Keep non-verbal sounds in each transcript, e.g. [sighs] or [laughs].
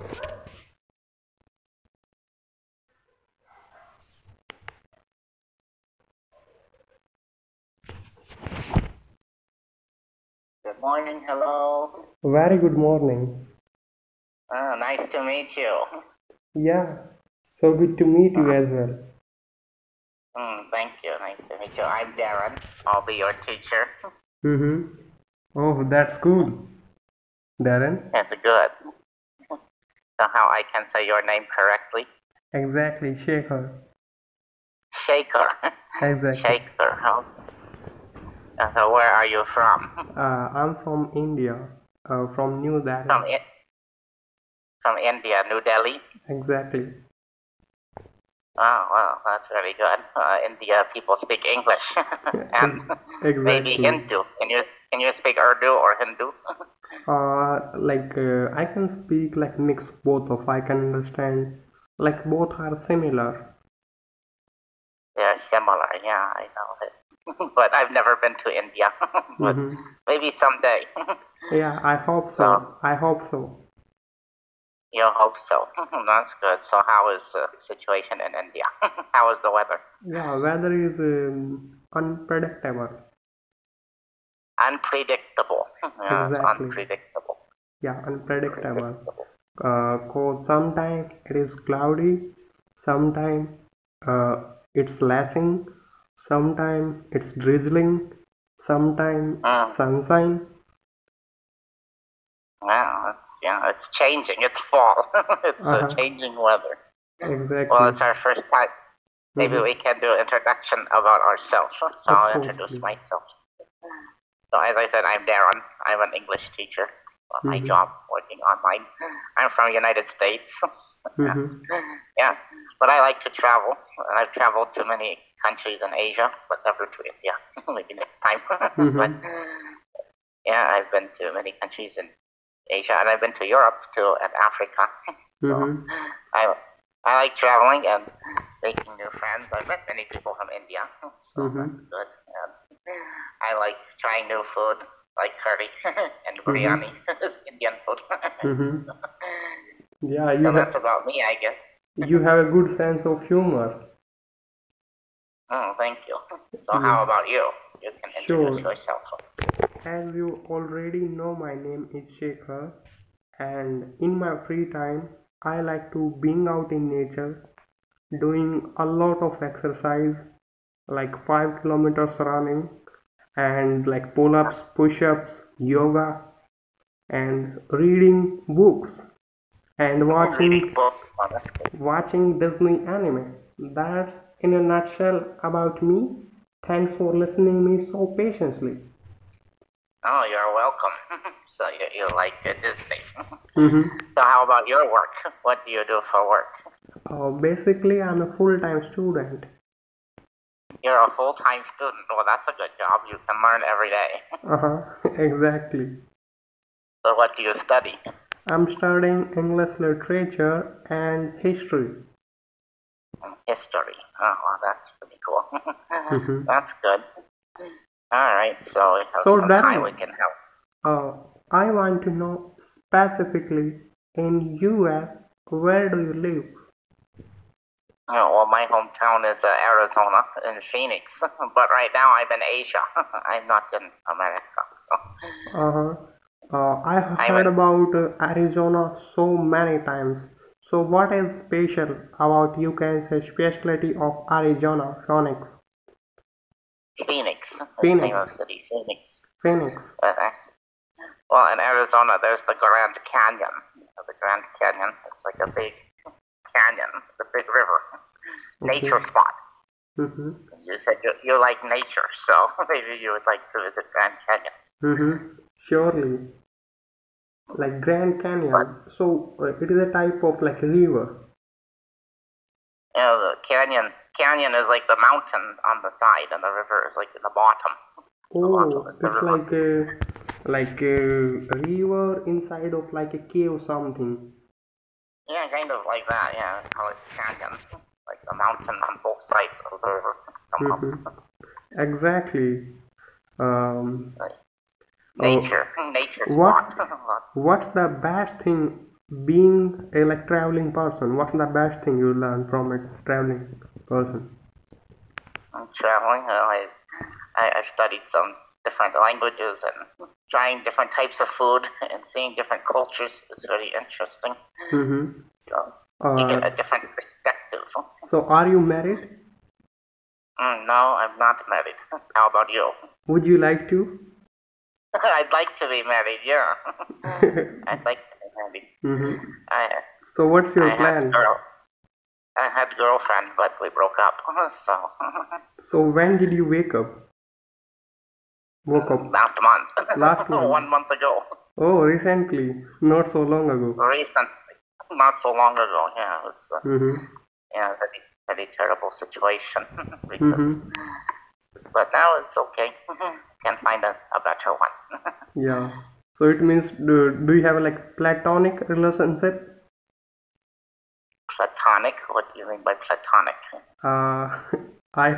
Good morning, hello. Very good morning. Ah, nice to meet you. Yeah, so good to meet you as well. Mm, thank you, nice to meet you. I'm Darren. I'll be your teacher. Mm-hmm. Oh, that's cool. Darren? That's good. So how I can say your name correctly? Exactly, Shekhar. Shaker. Exactly. Shaker. How? Uh, so where are you from? Uh, I'm from India, uh, from New Delhi. From I- from India, New Delhi. Exactly. Oh, well, that's very good. Uh, India people speak English [laughs] and [laughs] maybe Hindu. Can you can you speak Urdu or Hindu? [laughs] Uh, like uh, I can speak like mix both of. I can understand. Like both are similar. They're similar. Yeah, I know it. [laughs] but I've never been to India. [laughs] but Mm-hmm. maybe someday. [laughs] Yeah, I hope so. So- I hope so. you hope so. That's good. So how is the situation in India? how is the weather? Yeah, weather is um, unpredictable. Unpredictable. yeah, Exactly. unpredictable. Yeah, unpredictable. Uh, cause sometimes it is cloudy, sometimes uh, it's lashing, sometimes it's drizzling, sometimes Mm. sunshine. Yeah, it's yeah, it's changing. It's fall. [laughs] it's Uh-huh. a changing weather. Exactly. Well, it's our first time. Maybe Mhm. we can do an introduction about ourselves. So I'll introduce myself. So as I said, I'm Darren. I'm an English teacher. My Mhm. job working online. I'm from United States. [laughs] Mhm. yeah, but I like to travel. And I've traveled to many countries in Asia, but never to India. [laughs] Maybe next time. [laughs] Mhm. but yeah, I've been to many countries in Asia, and I've been to Europe too, and Africa. Mhm. I I like traveling and making new friends. I've met many people from India, so Mhm. that's good. New food, like curry [laughs] and biryani, [laughs] Indian food. [laughs] Mhm. Yeah, you so have that's about me, I guess. you have a good sense of humor. Oh, thank you. So how about you? You can introduce Sure. yourself. As you already know, my name is Shekhar, and in my free time, I like to being out in nature, doing a lot of exercise, like five kilometers running, and like pull ups, push ups, yoga, and reading books, and watching books. Watching Disney anime. That's in a nutshell about me. Thanks for listening me so patiently. Oh, you're welcome. [laughs] so you, you like Disney. [laughs] Mm-hmm. so how about your work? What do you do for work? Uh, basically, I'm a full-time student. You're a full-time student. Well, that's a good job. You can learn every day. Uh-huh, [laughs] exactly. So what do you study? I'm studying English literature and history. History. Oh, well, that's pretty cool. [laughs] Mhm. That's good. All right. So we have So some that- time we can help. Uh, I want to know specifically in US, where do you live? Oh, well, my hometown is uh, Arizona in Phoenix, [laughs] but right now I'm in Asia. [laughs] I'm not in America. So. Uh-huh. Uh, I have I heard about uh, Arizona so many times. So what is special about you can say specialty of Arizona, Phoenix? Phoenix. Phoenix. name of city. Phoenix. Phoenix. Uh, well, in Arizona, there's the Grand Canyon. The Grand Canyon. It's like a big canyon, big river, nature Okay. spot. Mm-hmm. You said you, you like nature, so [laughs] maybe you would like to visit Grand Canyon. Mm-hmm. Surely. Like Grand Canyon. What? So uh, it is a type of like river. You know, the canyon canyon is like the mountain on the side, and the river is like in the bottom. Oh, bottom is it's river. like a like a river inside of like a cave something. Yeah, kind of like that. Yeah, call it canyon, like the mountain on both sides of the river. Mm-hmm. Exactly. Um, Like Oh. nature, nature What? [laughs] what's the best thing being a like traveling person? What's the best thing you learn from a traveling person? I'm traveling. Well, I, I I studied some different languages and trying different types of food [laughs] and seeing different cultures is very interesting. Mm-hmm. So you get Uh, a different perspective. so are you married? Mm, no, I'm not married. How about you? Would you like to? [laughs] I'd like to be married. Yeah, [laughs] I'd like to be married. mm-hmm. I, So what's your I plan? I had a girlfriend, but we broke up. So So when did you wake up? Woke up. last month. Last [laughs] month. One month ago. Oh, recently, not so long ago. Recent. Not so long ago. Yeah, it was. Uh, Mm-hmm. yeah, very, very terrible situation. [laughs] because, Mm-hmm. But now it's okay. [laughs] Can find a, a better one. Yeah. So it means do, do you have a like platonic relationship? platonic. What do you mean by platonic? Uh, I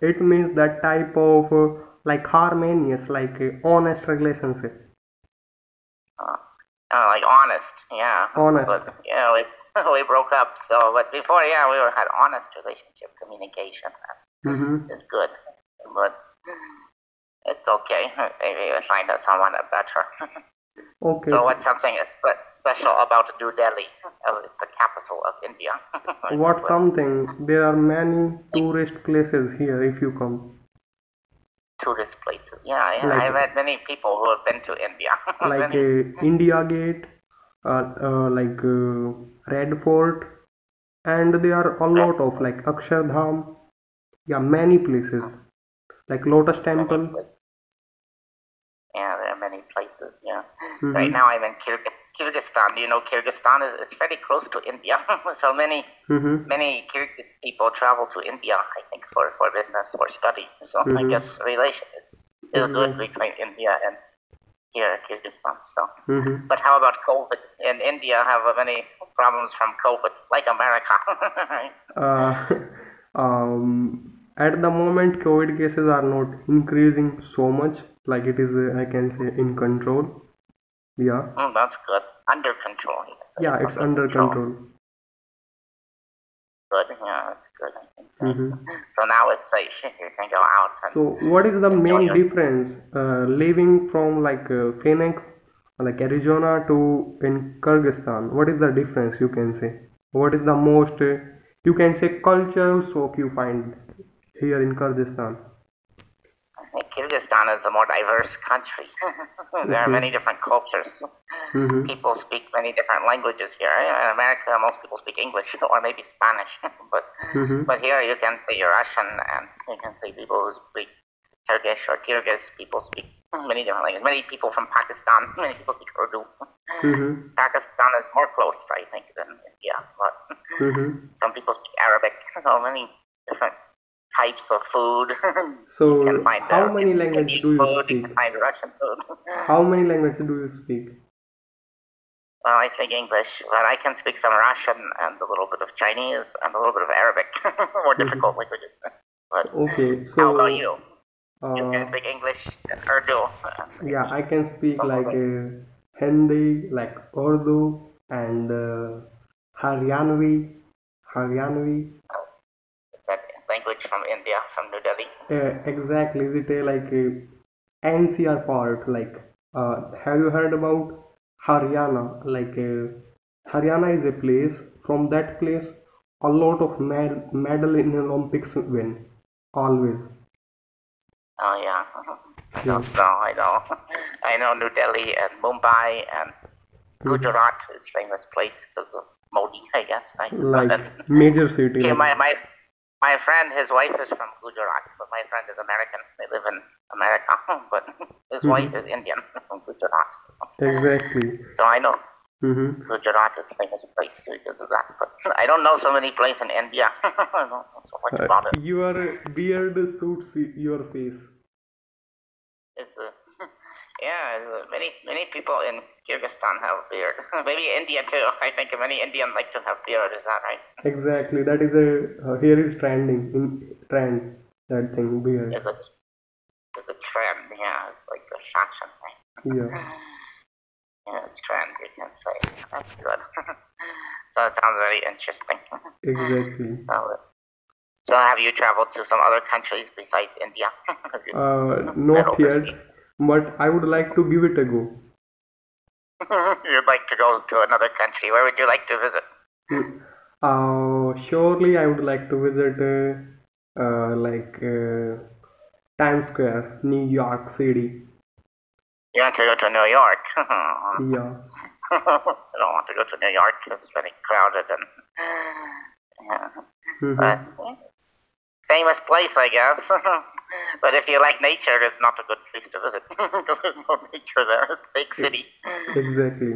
it means that type of uh, like harmonious, like honest relationship. Uh, uh, like honest. Yeah. Honest. But yeah, we [laughs] we broke up. So, but before, yeah, we were had honest relationship, communication. Mm-hmm. is good, but it's okay. [laughs] Maybe we'll find out someone better. [laughs] Okay. so, what's something spe- special about New Delhi? Oh, it's the capital of India. What something? There are many tourist places here if you come. Tourist places. Yeah, yeah. Like- I've met many people who have been to India. [laughs] Like uh, India Gate, uh, uh, like uh, Red Fort, and there are a lot of like Akshardham. Yeah, many places. Like Lotus Temple. places. Yeah, there are many places. Mhm. Right now, I'm in Kyrgyz- Kyrgyzstan. You know, Kyrgyzstan is, is very close to India. [laughs] so many Mm-hmm. many Kyrgyz people travel to India, I think, for, for business or study. So I Mhm. guess relation is, is good Mhm. between India and here, Kyrgyzstan. So, Mm-hmm. but how about COVID? In India, have many problems from COVID, like America. [laughs] Uh, [laughs] um, at the moment, COVID cases are not increasing so much. Like it is, uh, I can say, in control. Yeah. Mm, that's good. Under control. Yeah, it's under control. Good. Yeah, that's good. Think. hmm So now it's safe. You can go out. So, what is the main your- difference uh, living from like uh, Phoenix, like Arizona, to in Kyrgyzstan? What is the difference you can say? What is the most uh, you can say cultural shock you find here in Kyrgyzstan? Kyrgyzstan is a more diverse country. [laughs] there are Mhm. many different cultures. hmm people speak many different languages here. In America, most people speak English [laughs] or maybe Spanish, [laughs] but hmm but here you can see Russian and you can see people who speak Turkish or Kyrgyz. People speak many different languages. Many people from Pakistan. Many people speak Urdu. hmm Pakistan is more close, I think, than India. But hmm some people speak Arabic. So many different types of food. [laughs] So, you can find how uh, many languages do you food, You speak? can find Russian food. [laughs] How many languages do you speak? Well, I speak English, but I can speak some Russian and a little bit of Chinese and a little bit of Arabic. [laughs] More difficult languages. But Okay, so how about you? You can uh, speak English and Urdu. and yeah, I can speak Some like uh, Hindi, like Urdu, and uh, Haryanvi, Haryanvi. That language from India, from New Delhi. Uh, exactly, it is like a NCR part. Like, uh, have you heard about Haryana? Like, uh, Haryana is a place. From that place, a lot of med- medal in Olympics win. Always. Oh, yeah. I [laughs] Yeah. don't know, I know. [laughs] I know New Delhi and Mumbai and Mm-hmm. Gujarat is famous place because of Modi, [laughs] I guess. Like major city. Like- my, my my friend, his wife is from Gujarat, but my friend is American. They live in America, [laughs] but his Mhm. wife is Indian [laughs] from Gujarat. Exactly. So I know Mm-hmm. Gujarat is famous place because of that, but [laughs] I don't know so many places in India. I don't know so much about Uh, it. your beard suits your face. It's uh, yeah, it's, uh, many many people in Kyrgyzstan have beard. [laughs] Maybe India too. I think many Indians like to have beard. Is that right? Exactly. That is a uh, here is trending in trend. That thing beard. It's a it's a trend. Yeah, it's like a fashion thing. Yeah. [sighs] Yeah, trend, you can say. That's good. [laughs] so it sounds very interesting. Exactly. [laughs] so, So have you traveled to some other countries besides India? Uh, not yet, but I would like to give it a go. [laughs] You'd like to go to another country. Where would you like to visit? [laughs] Uh, surely I would like to visit uh, uh, like uh, Times Square, New York City. You want to go to New York? [laughs] Yeah. I don't want to go to New York. It's very crowded and [sighs] yeah. Mhm. But it's famous place, I guess. But if you like nature, it's not a good place to visit [laughs] because there's no nature there. It's a big city. Exactly.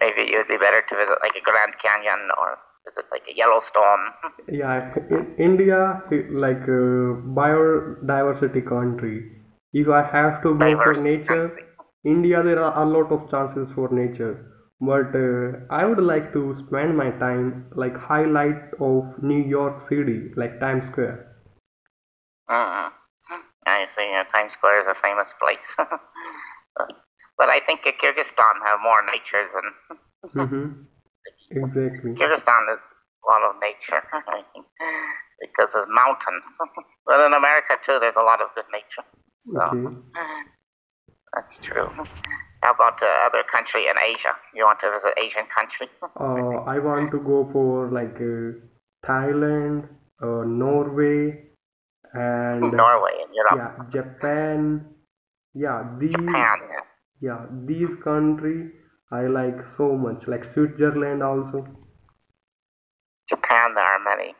Maybe it would be better to visit like a Grand Canyon or visit like a Yellowstone. [laughs] Yeah, in India, like uh, biodiversity country. If I have to go for nature, country. India there are a lot of chances for nature. But uh, I would like to spend my time like highlight of New York City, like Times Square. Mm-hmm. I see. Uh, Times Square is a famous place. [laughs] but I think Kyrgyzstan have more nature than [laughs] mm-hmm. Exactly. Kyrgyzstan is a lot of nature, [laughs] I think, because there's mountains. but in America too, there's a lot of good nature. So Okay. that's true. How about uh, other country in Asia? You want to visit Asian country? Uh, I want to go for like uh, Thailand, uh, Norway, and Norway and Europe, yeah, Japan. Yeah, these Japan. yeah these country I like so much. Like Switzerland also. Japan, there are many,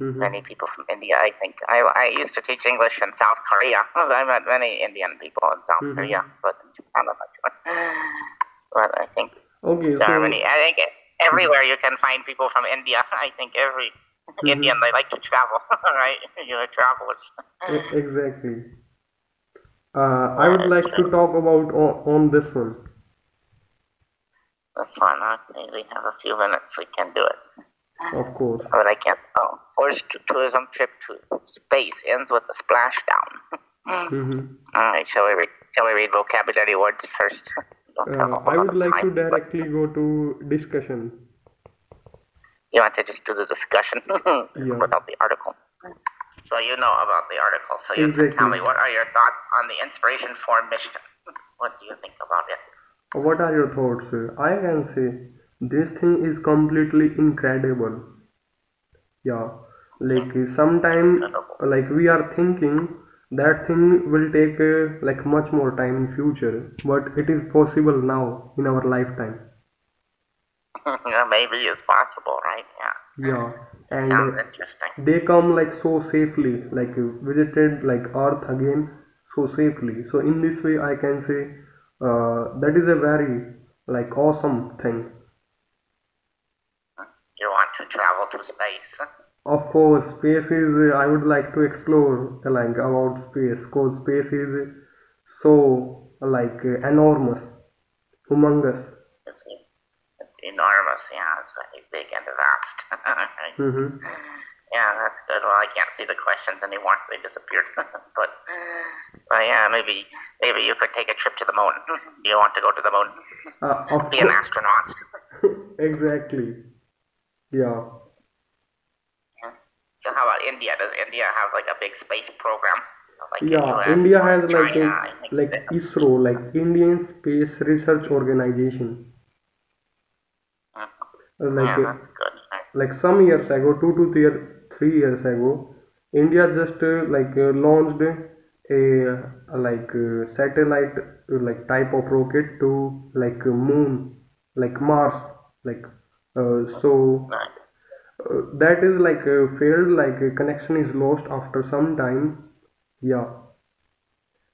Mhm. many people from India. I think I, I used to teach English in South Korea. [laughs] I met many Indian people in South Mhm. Korea, but in Japan, I'm not sure. [laughs] But I think Okay, so Germany. I think everywhere you can find people from India. [laughs] I think every Mhm. Indian they like to travel, [laughs] right? You're travelers. exactly. Uh, I would like to talk about on, on this one. That's fine. Okay, we have a few minutes. We can do it. Of course. But I can't. Oh, first tourism trip to space ends with a splashdown. [laughs] hmm All right, shall we read? Shall we read vocabulary words first? Don't have a Uh, I would like to time, but directly go to discussion. You want to just do the discussion [laughs] Yeah. without the article. So you know about the article. So you can tell me what are your thoughts on the Inspiration4 mission? [laughs] What do you think about it? What are your thoughts? I can say this thing is completely incredible. Yeah, like uh, sometime like we are thinking that thing will take uh, like much more time in future, but it is possible now in our lifetime. [laughs] yeah, maybe it's possible, right? Yeah. Yeah, and Sounds interesting. they come like so safely, like visited like Earth again so safely. So in this way, I can say uh, that is a very like awesome thing. You want to travel to space? Of course, space is. I would like to explore like about space, cause space is so like enormous, humongous. Enormous. Yeah, it's very big and vast. [laughs] hmm Yeah, that's good. Well, I can't see the questions anymore. They disappeared. [laughs] but, but yeah, maybe maybe you could take a trip to the moon. Do [laughs] you want to go to the moon? Uh, Be an astronaut? exactly. Yeah. So how about India? Does India have like a big space program? Like Yeah, US India has like China? a, I think like ISRO, like Indian Space Research Organization. Like yeah, that's good. like some years ago, two to three, three years ago, India just uh, like uh, launched a uh, like uh, satellite uh, like type of rocket to like uh, moon, like Mars, like uh, so uh, that is like uh, failed like uh, connection is lost after some time. Yeah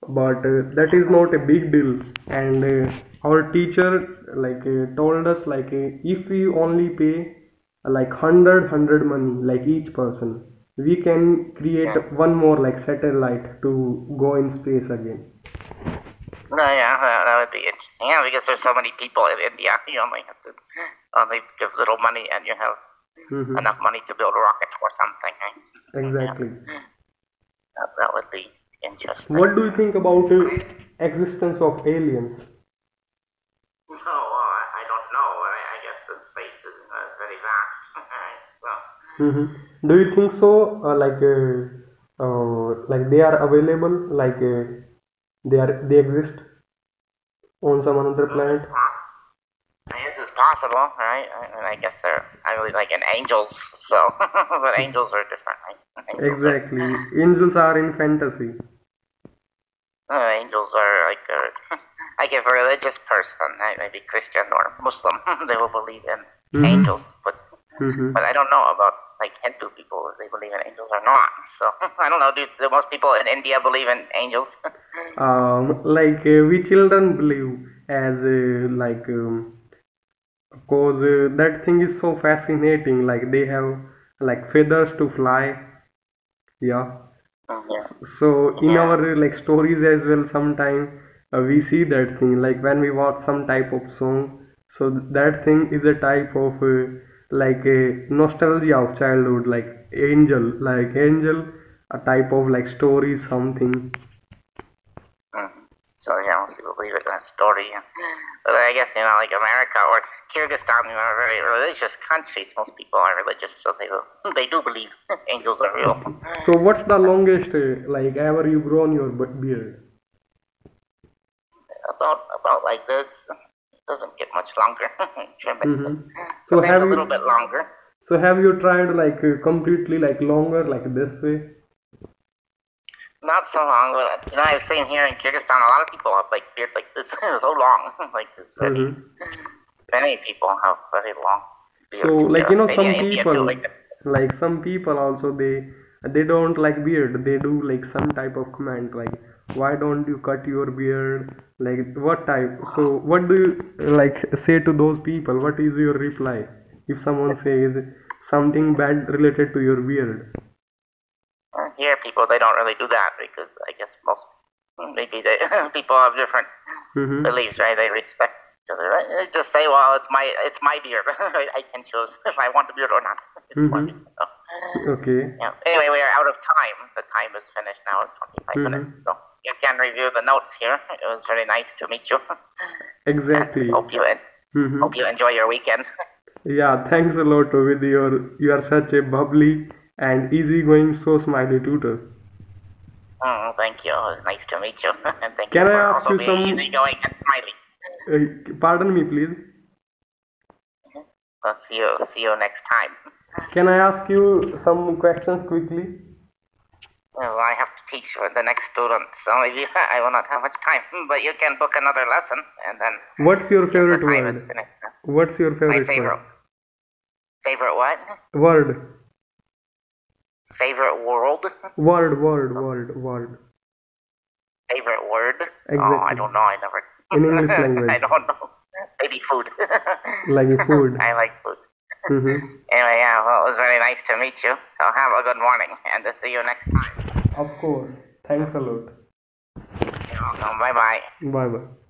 but uh, that is not a big deal and uh, our teacher like uh, told us like uh, if we only pay like 100 100 money like each person we can create one more like satellite to go in space again No, yeah, that, would be interesting. Yeah, because there's so many people in India, you only have to only give little money, and you have Mhm. enough money to build a rocket or something. Right? exactly That, that would be interesting. what do you think about uh, existence of aliens No, well, I, I don't know. I, I guess the space is uh, very vast. [laughs] So, Mhm. do you think so uh, like uh, uh, like they are available like uh, they are they exist on some another planet I guess it's possible, right? I, and I guess they're I really like an angels, so [laughs] but [laughs] angels are different, right? Angels are- exactly angels are in fantasy Angels are like a, [laughs] like if a religious person, right, maybe Christian or Muslim, [laughs] they will believe in Mhm. angels, but Mhm. but I don't know about like Hindu people if they believe in angels or not. So [laughs] I don't know. Do, do most people in India believe in angels? um, like uh, we children believe as uh, like um, cause uh, that thing is so fascinating like they have like feathers to fly yeah yeah. so in Yeah. our like stories as well sometime uh, we see that thing like when we watch some type of song so that thing is a type of uh, like a nostalgia of childhood like angel like angel a type of like story something Mhm. So yeah, most people believe it in a story. But I guess you know, like America or Kyrgyzstan, you know, are very religious countries. Most people are religious, so they will, [laughs] they do believe [laughs] angels are real. so what's the longest uh, like ever you grown your beard About about like this. It doesn't get much longer. [laughs] Trim it. Mhm. so have a you little bit longer. so have you tried like completely like longer like this way Not so long, but you know, I've seen here in Kyrgyzstan a lot of people have like beard like this [laughs] so long, [laughs] like this. Many, Mhm. many people have very long. Beard. so like you know Maybe some people too, like like some people also they they don't like beard they do like some type of comment like why don't you cut your beard like what type so what do you like say to those people what is your reply if someone says something bad related to your beard people they don't really do that because I guess most maybe they [laughs] people have different mm-hmm. beliefs, right? They respect each other. Right? They just say, "Well, it's my it's my beard. [laughs] I can choose if I want the beard or not." [laughs] Me. So, okay yeah. Anyway, we are out of time. The time is finished now. It's 25 Mhm. minutes. So you can review the notes here. It was very nice to meet you. exactly hope you en- mm-hmm. hope you enjoy your weekend. yeah thanks a lot with your you are such a bubbly and easygoing so smiley tutor Mm, thank you. It was nice to meet you. [laughs] thank Can you I for ask also you being some- easygoing and smiley. uh, pardon me please Well, see you see you next time. Can I ask you some questions quickly? Well, I have to teach the next student, so maybe [laughs] I will not have much time. [laughs] But you can book another lesson, and then What's your the favorite time is word? finished. What's your My favorite favorite favorite what? word? Favorite world? Word, word, word, word. Favorite word? Oh, I don't know. I never. In English language. [laughs] I don't know. Maybe food. [laughs] Like food. I like food. hmm Anyway, yeah. Well, it was very nice to meet you. So have a good morning, and to see you next time. Of course. Thanks a lot. You're welcome. Bye bye. Bye bye.